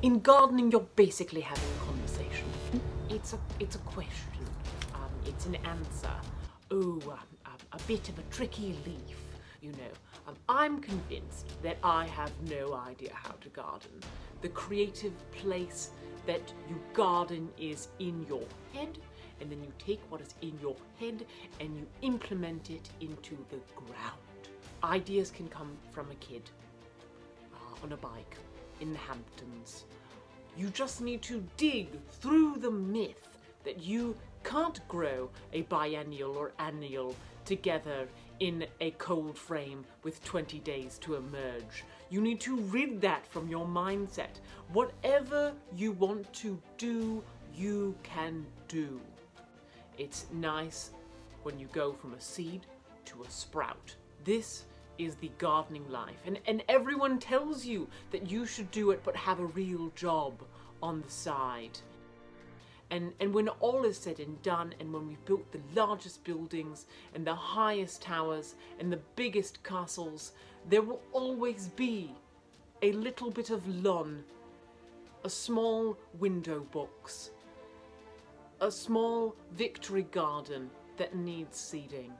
In gardening, you're basically having a conversation. It's a, it's a question. Um, it's an answer. Oh, um, a, a bit of a tricky leaf, you know. Um, I'm convinced that I have no idea how to garden. The creative place that you garden is in your head, and then you take what is in your head and you implement it into the ground. Ideas can come from a kid uh, on a bike in the Hamptons. You just need to dig through the myth that you can't grow a biennial or annual together in a cold frame with 20 days to emerge. You need to rid that from your mindset. Whatever you want to do, you can do. It's nice when you go from a seed to a sprout. This is the gardening life. And, and everyone tells you that you should do it but have a real job on the side. And, and when all is said and done, and when we've built the largest buildings and the highest towers and the biggest castles, there will always be a little bit of lawn, a small window box, a small victory garden that needs seeding.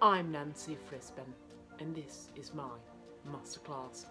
I'm Nancy Frizzbhen, and this is my masterclass.